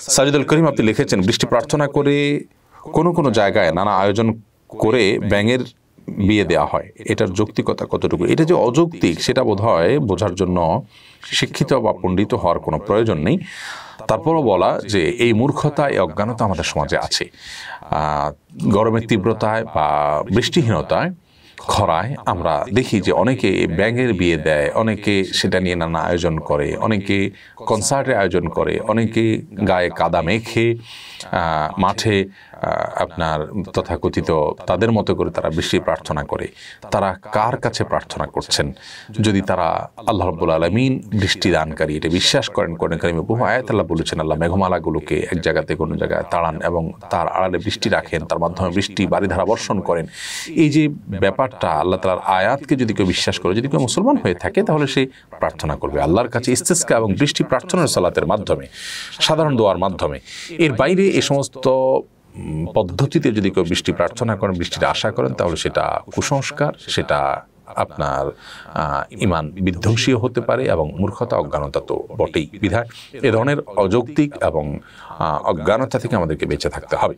সাজিদুল করিম আপনি লিখেছেন, বৃষ্টি প্রার্থনা করে কোনো কোনো জায়গায় নানা আয়োজন করে ব্যাঙের বিয়ে দেওয়া হয়। এটার যৌক্তিকতা কতটুকু? এটা যে অযৌক্তিক, সেটা বোধ হয় বোঝার জন্য শিক্ষিত বা পণ্ডিত হওয়ার কোনো প্রয়োজন নেই। তারপরও বলা যে এই মূর্খতা, এই অজ্ঞানতা আমাদের সমাজে আছে। গরমের তীব্রতায় বা বৃষ্টিহীনতায় খরায় আমরা দেখি যে অনেকে ব্যাঙের বিয়ে দেয়, অনেকে সেটা নিয়ে নানা আয়োজন করে, অনেকে কনসার্টের আয়োজন করে, অনেকে গায়ে কাদা মেখে মাঠে আপনার তথাকথিত তাদের মতো করে তারা বৃষ্টি প্রার্থনা করে। তারা কার কাছে প্রার্থনা করছেন? যদি তারা আল্লাহ রব্বুল আলমিন বৃষ্টি দানকারী, এটা বিশ্বাস করেন করেন কারিমে বহু আয়াত আল্লাহ বলেছেন, আল্লাহ মেঘমালাগুলোকে এক জায়গাতে কোনো জায়গায় তাড়ান এবং তার আড়ালে বৃষ্টি রাখেন, তার মাধ্যমে বৃষ্টি বাড়িধারা বর্ষণ করেন। এই যে ব্যাপারটা, আল্লাহ তালার আয়াতকে যদি কেউ বিশ্বাস করে, যদি কেউ মুসলমান হয়ে থাকে, তাহলে সে প্রার্থনা করবে। আল্লাহর কাছে ইস্তেস্কা এবং বৃষ্টি প্রার্থনার সালাতের মাধ্যমে, সাধারণ দোয়ার মাধ্যমে। এর বাইরে এ সমস্ত পদ্ধতিতে যদি কেউ বৃষ্টি প্রার্থনা করেন, বৃষ্টির আশা করেন, তাহলে সেটা কুসংস্কার, সেটা আপনার ইমান বিধ্বংসীও হতে পারে এবং মূর্খতা, অজ্ঞানতা তো বটেই, বিধায়। এ ধরনের অযৌক্তিক এবং অজ্ঞানতা থেকে আমাদেরকে বেঁচে থাকতে হবে।